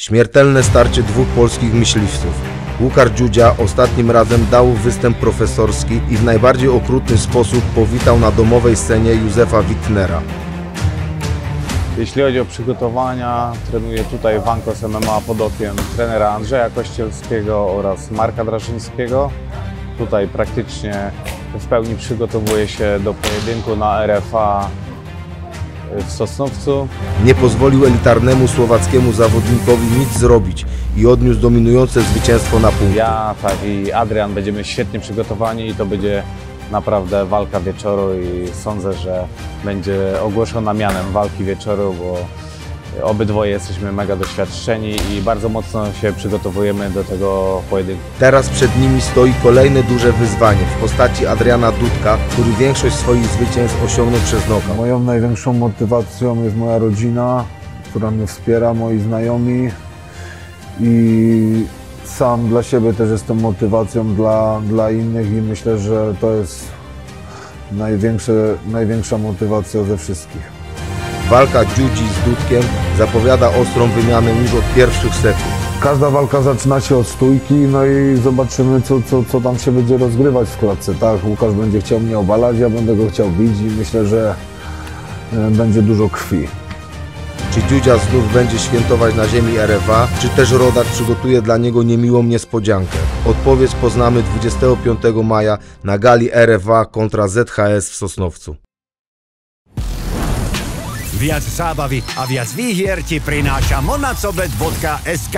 Śmiertelne starcie dwóch polskich myśliwców. Łukasz Dziudzia ostatnim razem dał występ profesorski i w najbardziej okrutny sposób powitał na domowej scenie Józefa Wittnera. Jeśli chodzi o przygotowania, trenuję tutaj Wankos MMA pod okiem trenera Andrzeja Kościelskiego oraz Marka Draszyńskiego. Tutaj praktycznie w pełni przygotowuję się do pojedynku na RFA w Sosnowcu. Nie pozwolił elitarnemu słowackiemu zawodnikowi nic zrobić i odniósł dominujące zwycięstwo na punkt. Ja, tak i Adrian będziemy świetnie przygotowani i to będzie naprawdę walka wieczoru i sądzę, że będzie ogłoszona mianem walki wieczoru, bo obydwoje jesteśmy mega doświadczeni i bardzo mocno się przygotowujemy do tego pojedynku. Teraz przed nimi stoi kolejne duże wyzwanie w postaci Adriana Dudka, który większość swoich zwycięstw osiągnął przez nokaut. Moją największą motywacją jest moja rodzina, która mnie wspiera, moi znajomi i sam dla siebie też jestem motywacją dla, dla innych i myślę, że to jest największe, największa motywacja ze wszystkich. Walka Dziudzi z Dudkiem zapowiada ostrą wymianę już od pierwszych sekund. Każda walka zaczyna się od stójki, no i zobaczymy, co, co, co tam się będzie rozgrywać w klatce. Tak, Łukasz będzie chciał mnie obalać, ja będę go chciał bić i myślę, że e, będzie dużo krwi. Czy Dziudzia znów będzie świętować na ziemi RFA, czy też rodak przygotuje dla niego niemiłą niespodziankę? Odpowiedź poznamy 25 maja na gali RFA kontra ZHS w Sosnowcu. Viac zábavy a viac výhier ti prináša monacobet.sk